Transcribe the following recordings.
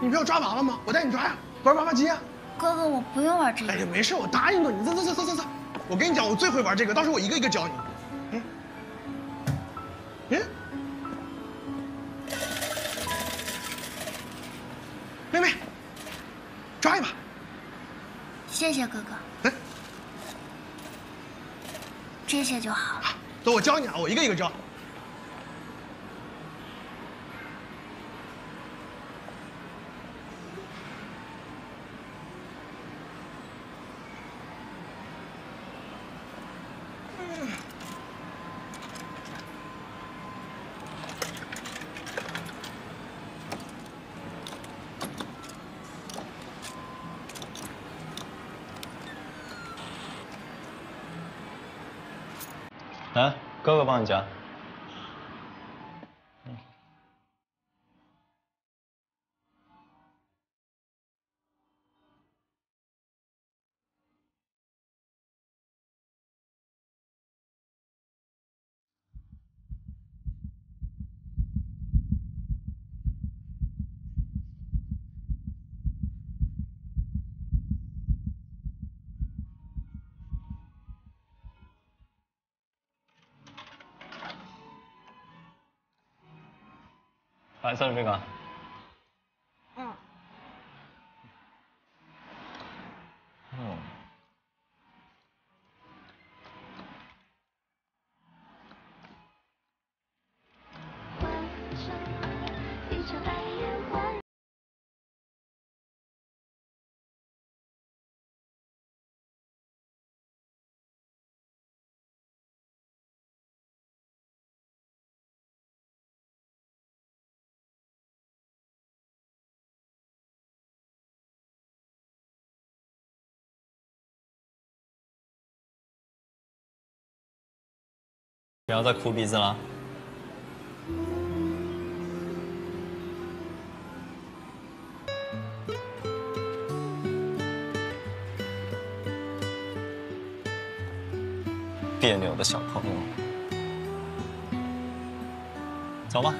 你不要抓娃娃吗？我带你抓呀，玩娃娃机啊。哥哥，我不用玩这个。哎呀，没事，我答应过你。走走走走走走，我跟你讲，我最会玩这个，到时候我一个一个教你。嗯，嗯，妹妹，抓一把。谢谢哥哥。哎，这些就好了。走，我教你啊，我一个一个教。来，哥哥帮你夹。白色的这个。不要再哭鼻子了。别扭的小朋友，走吧。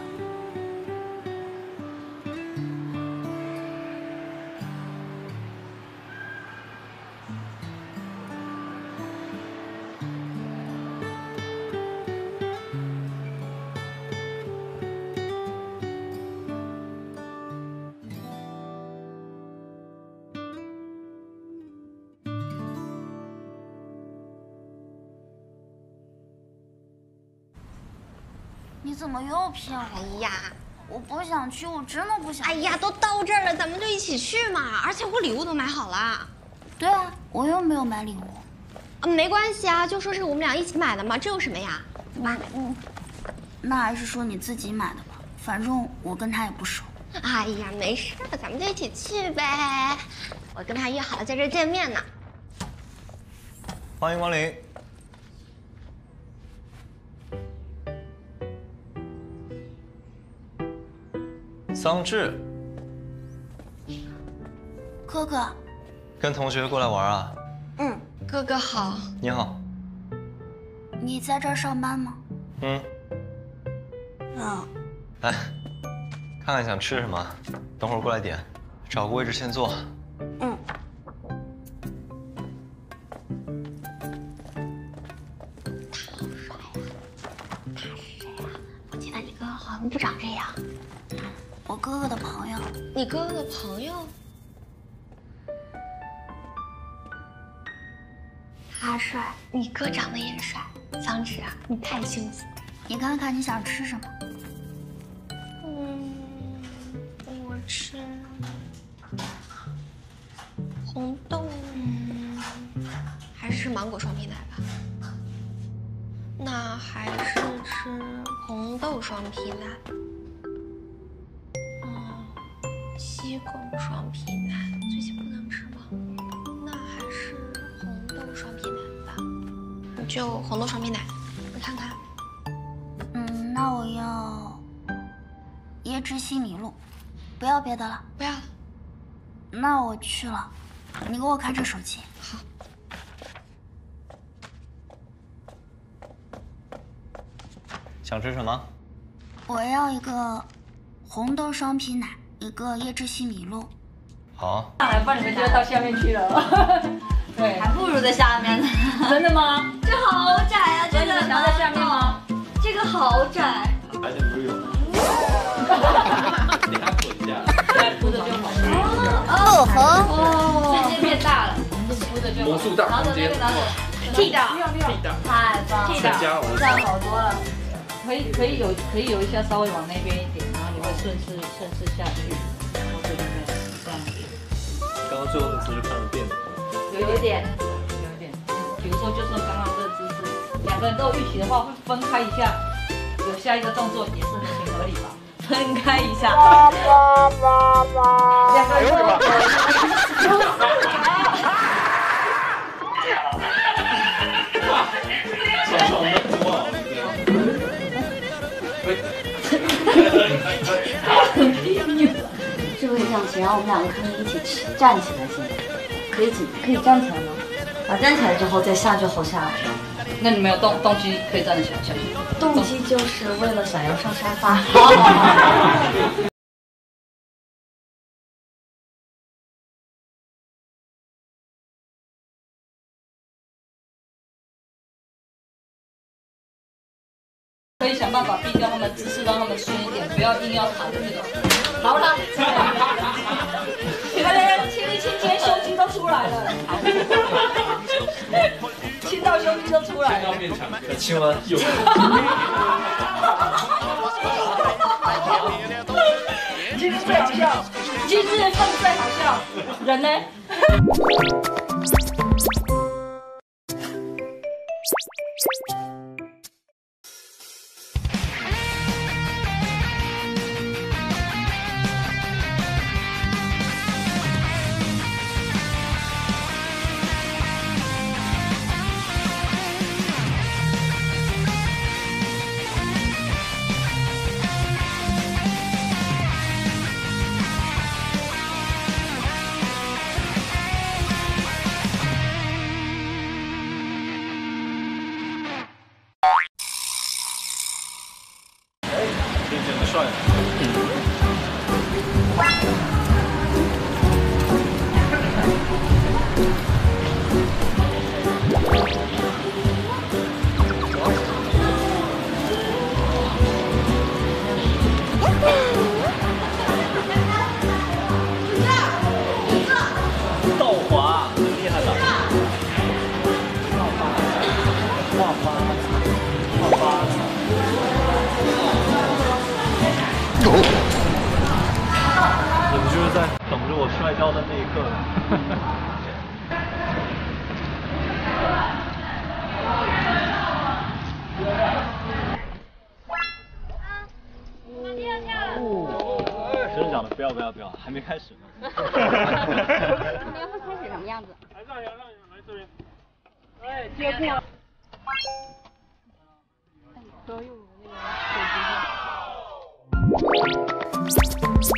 你怎么又骗我？哎呀，我不想去，我真的不想。哎呀，都到这儿了，咱们就一起去嘛！而且我礼物都买好了。对啊，我又没有买礼物。啊，没关系啊，就说是我们俩一起买的嘛，这有什么呀？妈，嗯，那还是说你自己买的吧，反正我跟他也不熟。哎呀，没事，咱们就一起去呗。我跟他约好了在这见面呢。欢迎光临。桑稚，哥哥，跟同学过来玩啊？嗯，哥哥好。你好。你在这儿上班吗？嗯。嗯。来，看看想吃什么，等会儿过来点，找个位置先坐。我哥哥的朋友。你哥哥的朋友？他帅，你哥长得也帅。桑植啊，你太幸福了。你看看你想吃什么？嗯，我吃红豆，嗯，还是吃芒果双皮奶吧。那还是吃红豆双皮奶。西贡双皮奶最近不能吃吗？那还是红豆双皮奶吧，就红豆双皮奶。你看看。嗯，那我要椰汁西米露，不要别的了。不要了。那我去了，你给我看着手机。好。想吃什么？我要一个红豆双皮奶。一个椰汁西米露。好，上来，不然你们就要到下面去了。对，还不如在下面呢。真的吗？这好窄啊！真的你们想要在下面吗？这个好窄。还得不用。给他滚一下。铺着就好。哦呵。哦，瞬间变大了。剃的，屁大。太棒了，这样好多了。可以可以有可以有一下稍微往那边一点，顺势顺势下去，然后对对对，这样子。刚刚最后的姿势看了变了。有一点，有一点。比如说，就算刚刚这个姿势，两个人都有预期的话，会分开一下，有下一个动作也是很情合理吧？分开一下。两个人 然后我们两个可以一起吃，站起来，现在可以起，可以站起来吗？啊，站起来之后再下就好下来。那你们有动动机可以站起来下去。动机就是为了想要上沙发。可以想办法避掉他们姿势，让他们顺一点，不要硬要躺着那种。好了，肌都出来了，亲到兄弟都出来了。亲完 有。今日最好笑，今日份最好笑，人呢？变成个帅。倒摔跤的那一刻。学生讲的不要不要不要，还没开始呢。你们会开始什么样子？所有那个手机上。